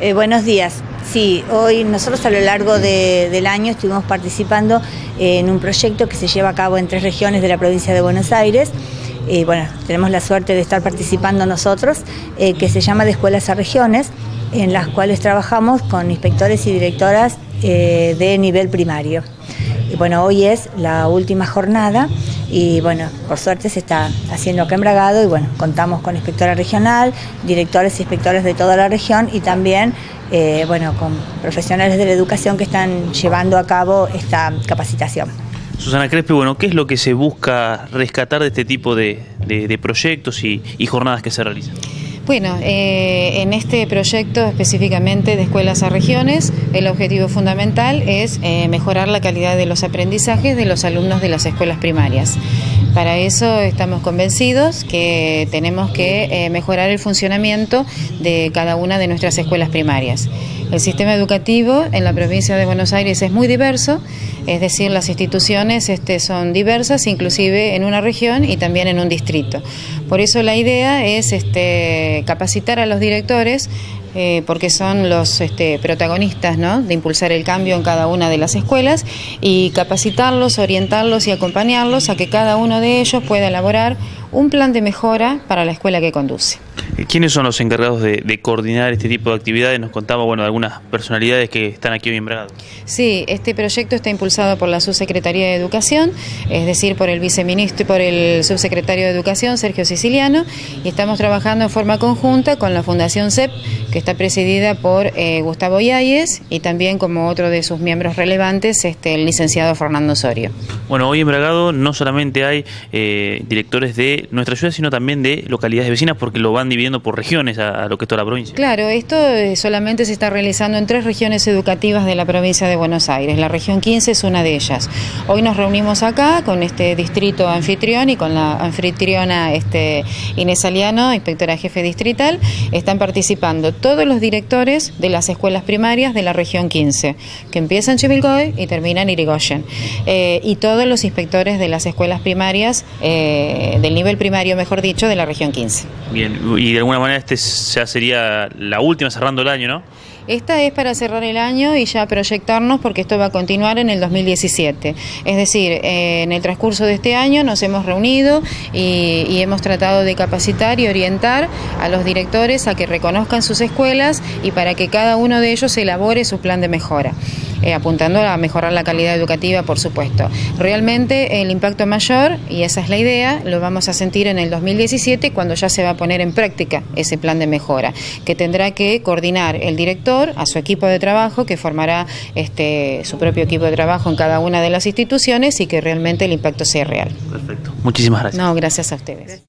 Eh, buenos días. Sí, hoy nosotros a lo largo del año estuvimos participando en un proyecto que se lleva a cabo en tres regiones de la provincia de Buenos Aires. Y bueno, tenemos la suerte de estar participando nosotros, eh, que se llama de Escuelas a Regiones, en las cuales trabajamos con inspectores y directoras eh, de nivel primario. Y bueno, hoy es la última jornada y bueno, por suerte se está haciendo acá en Bragado y bueno, contamos con inspectora regional, directores y inspectores de toda la región y también eh, bueno, con profesionales de la educación que están llevando a cabo esta capacitación. Susana Crespi, bueno, ¿qué es lo que se busca rescatar de este tipo de, proyectos y jornadas que se realizan? Bueno, eh, en este proyecto específicamente de escuelas a regiones, el objetivo fundamental es eh, mejorar la calidad de los aprendizajes de los alumnos de las escuelas primarias. Para eso estamos convencidos que tenemos que eh, mejorar el funcionamiento de cada una de nuestras escuelas primarias. El sistema educativo en la provincia de Buenos Aires es muy diverso, es decir, las instituciones este, son diversas, inclusive en una región y también en un distrito. Por eso la idea es este, capacitar a los directores eh, porque son los este, protagonistas ¿no? de impulsar el cambio en cada una de las escuelas y capacitarlos, orientarlos y acompañarlos a que cada uno de ellos pueda elaborar un plan de mejora para la escuela que conduce. ¿Quiénes son los encargados de, coordinar este tipo de actividades? Nos contaba bueno, algunas personalidades que están aquí hoy en Bragado. Sí, este proyecto está impulsado por la Subsecretaría de Educación, es decir, por el viceministro y por el subsecretario de Educación, Sergio Siciliano, y estamos trabajando en forma conjunta con la Fundación CEP, que está presidida por eh, Gustavo Yáñez y también como otro de sus miembros relevantes, este, el licenciado Fernando Osorio. Bueno, hoy en Bragado no solamente hay eh, directores de nuestra ciudad, sino también de localidades vecinas, porque lo van dividiendo por regiones a, lo que es toda la provincia. Claro, esto eh, solamente se está realizando en tres regiones educativas de la provincia de Buenos Aires. La región 15 es una de ellas. Hoy nos reunimos acá con este distrito anfitrión y con la anfitriona este, Inés Aliano, inspectora jefe distrital. Están participando todos los directores de las escuelas primarias de la región 15, que empiezan en Chivilcoy y terminan en Irigoyen. Eh, y todos los inspectores de las escuelas primarias eh, del nivel primario, mejor dicho, de la región 15. Bien, y de alguna manera este ya sería la última cerrando el año, ¿no? Esta es para cerrar el año y ya proyectarnos porque esto va a continuar en el 2017. Es decir, eh, en el transcurso de este año nos hemos reunido y, hemos tratado de capacitar y orientar a los directores a que reconozcan sus escuelas y para que cada uno de ellos elabore su plan de mejora. Eh, apuntando a mejorar la calidad educativa, por supuesto. Realmente el impacto mayor, y esa es la idea, lo vamos a sentir en el 2017 cuando ya se va a poner en práctica ese plan de mejora, que tendrá que coordinar el director a su equipo de trabajo, que formará este, su propio equipo de trabajo en cada una de las instituciones y que realmente el impacto sea real. Perfecto. Muchísimas gracias. No, gracias a ustedes.